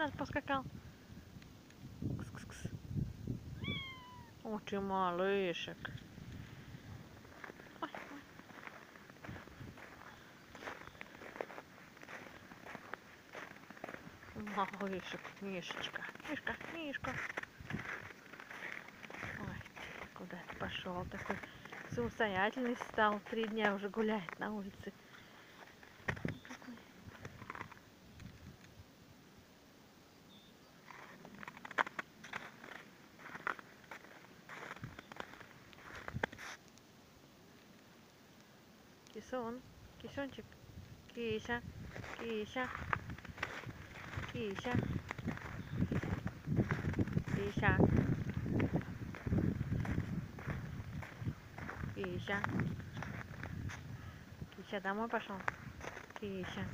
куда поскакал? Кс-кс-кс. Ух ты, малышек. Ой, ой. Малышек, Мишечка, Мишка, Мишка. Ой, куда ты пошел такой самостоятельный стал, три дня уже гуляет на улице. Кисон, кисончик, кися, кися, кися, кися, кися. Кися домой пошел. Кися.